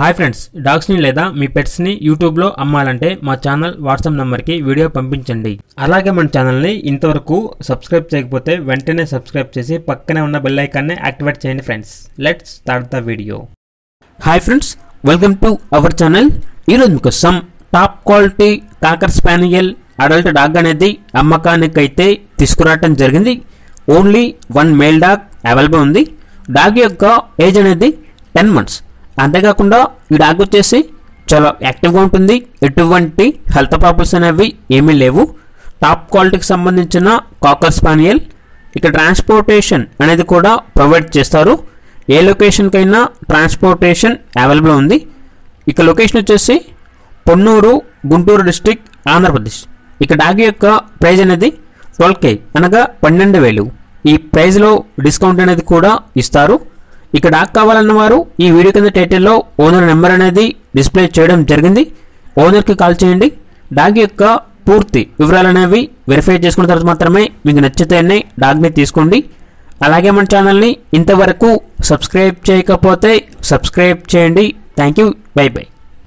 Hi friends డాగ్స్ని లేదా మీ పెట్స్ని యూట్యూబ్లో అమ్మాలంటే మా ఛానల్ వాట్సాప్ నెంబర్కి వీడియో పంపించండి. అలాగే మన ఛానల్ని ఇంతవరకు సబ్స్క్రైబ్ చేయకపోతే వెంటనే సబ్స్క్రైబ్ చేసి పక్కనే ఉన్న బెల్ ఐకాన్ని యాక్టివేట్ చేయండి friends. Let's start the video hi friends welcome to our channel ఈరోజు మీకు some top quality cocker spaniel adult dog అనేది అమ్మకానికైతే తీసుకురావటం జరిగింది. Only one male dog available ఉంది. డాగ్ యొక్క ఏజ్ అనేది టెన్ మంత్స్ అంతేకాకుండా ఈ డాగ్ వచ్చేసి చాలా యాక్టివ్గా ఉంటుంది. ఎటువంటి హెల్త్ ప్రాబ్లమ్స్ అనేవి ఏమీ లేవు. టాప్ క్వాలిటీకి సంబంధించిన కాకర్ స్పానియల్ ఇక ట్రాన్స్పోర్టేషన్ అనేది కూడా ప్రొవైడ్ చేస్తారు. ఏ లొకేషన్కైనా ట్రాన్స్పోర్టేషన్ అవైలబుల్ ఉంది. ఇక లొకేషన్ వచ్చేసి పొన్నూరు గుంటూరు డిస్టిక్ ఆంధ్రప్రదేశ్. ఇక డాగ్ యొక్క ప్రైజ్ అనేది ట్వెల్వ్ కే అనగా పన్నెండు వేలు. ఈ ప్రైజ్లో డిస్కౌంట్ అనేది కూడా ఇస్తారు. ఇక్కడ డాక్ కావాలన్న వారు ఈ వీడియో కింద టైటిల్లో ఓనర్ నెంబర్ అనేది డిస్ప్లే చేయడం జరిగింది. ఓనర్కి కాల్ చేయండి. డాగ్ యొక్క పూర్తి వివరాలు అనేవి వెరిఫై చేసుకున్న తర్వాత మాత్రమే మీకు నచ్చితేనే డాగ్ని తీసుకోండి. అలాగే మన ఛానల్ని ఇంతవరకు సబ్స్క్రైబ్ చేయకపోతే సబ్స్క్రైబ్ చేయండి. Thank you bye bye.